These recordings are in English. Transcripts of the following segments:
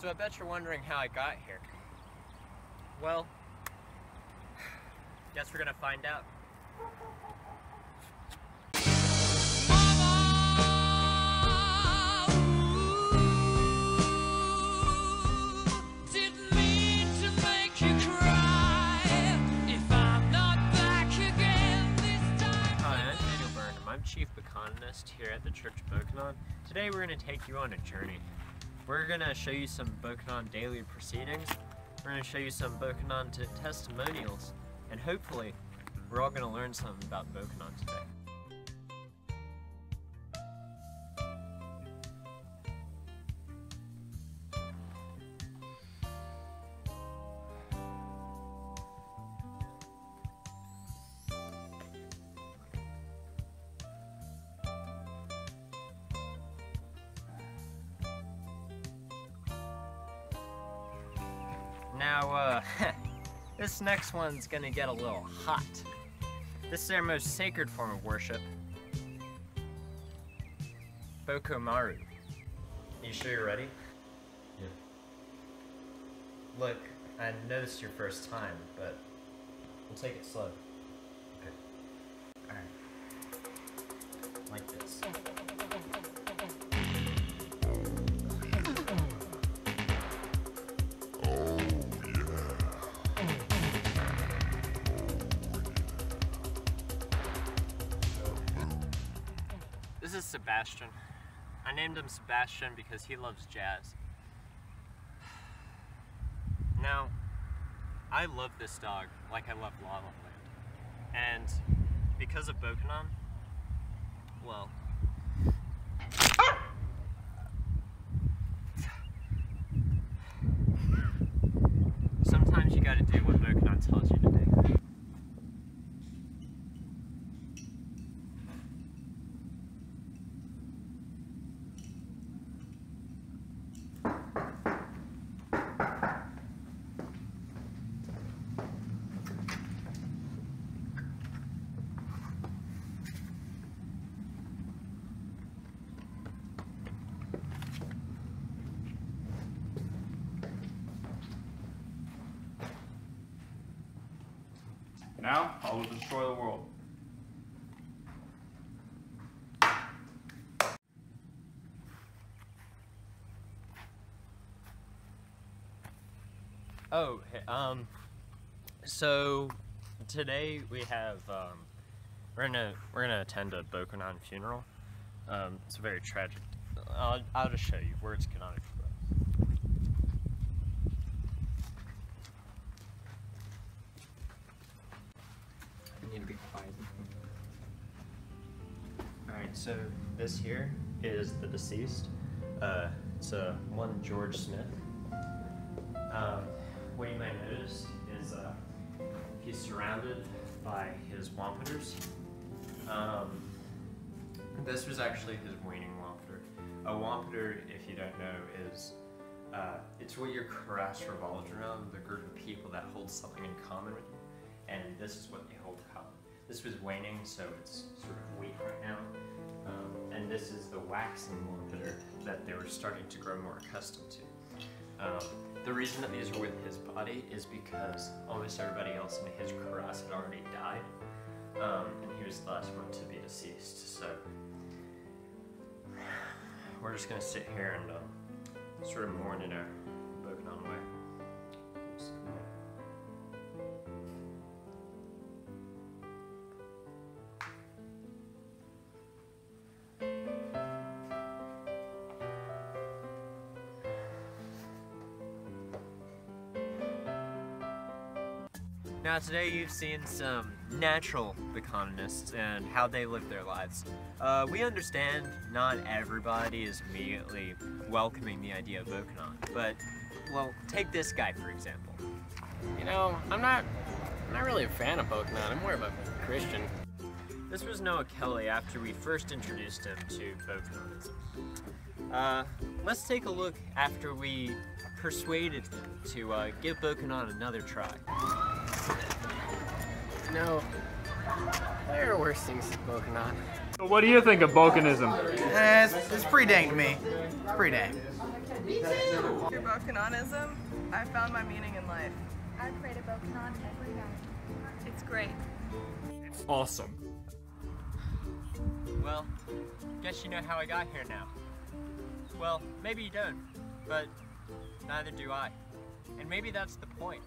So I bet you're wondering how I got here. Well, guess we're gonna find out. Didn't mean to make you cry if I'm not back again this time. Hi, I'm Daniel Burnham. I'm Chief Bokononist here at the Church of Bokonon. Today we're going to take you on a journey. We're going to show you some Bokonon daily proceedings. We're going to show you some Bokonon testimonials. And hopefully, we're all going to learn something about Bokonon today. Now, uh, this next one's gonna get a little hot. This is our most sacred form of worship. Boko-maru. You sure you're ready? Yeah. Look, I know this is your first time, but we'll take it slow. Okay. Alright. Like this. Is Sebastian. I named him Sebastian because he loves jazz. Now, I love this dog like I love La La Land. And because of Bokonon, well, sometimes you gotta do what Bokonon tells you to do. Now, I will destroy the world. Oh, um, so today we have um, we're gonna we're gonna attend a Bokonon funeral. Um, it's very tragic. I'll I'll just show you. Words cannot express. I need to be quiet. All right, so this here is the deceased. Uh, it's a one George Smith. Um, what you might notice is uh, he's surrounded by his wampeters. Um, this was actually his weaning wampeter. A wampeter, if you don't know, is uh, it's what your karass revolves around, the group of people that hold something in common with you. And this is what they hold common. This was waning, so it's sort of weak right now. Um, and this is the waxing wampeter that they were starting to grow more accustomed to. Um, the reason that these are with his body is because almost everybody else in his karass had already died, um, and he was the last one to be deceased. So we're just gonna sit here and um, sort of mourn in our Now today you've seen some natural economists and how they live their lives. Uh, we understand not everybody is immediately welcoming the idea of Bokonon, but well, take this guy for example. You know, I'm not, I'm not really a fan of Pokemon. I'm more of a Christian. This was Noah Kelly after we first introduced him to Bokononism. Uh, let's take a look after we persuaded him to uh, give Bokonon another try. No, there are worse things than Pokemon. So what do you think of Balkanism? Eh, it's, it's pretty dang to me. Every day. Through Bokononism, I found my meaning in life. I pray to Bokonon every night. It's great. It's Awesome. Well, guess you know how I got here now. Well, maybe you don't, but neither do I. And maybe that's the point.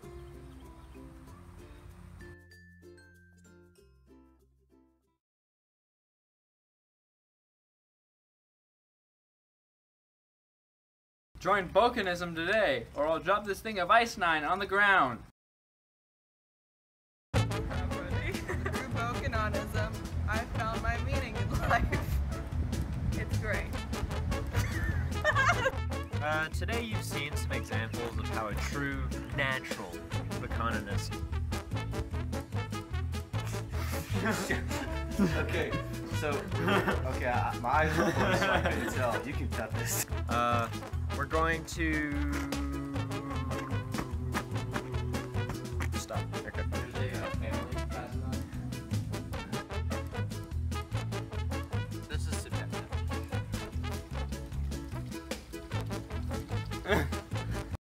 Join Bokanism today, or I'll drop this thing of Ice Nine on the ground. Through Bokononism, I found my meaning in life. It's great. Uh, today you've seen some examples of how a true, natural Bokononist Okay, so okay, I, my eyes were closed, so I couldn't tell. You can cut this. Uh, we're going to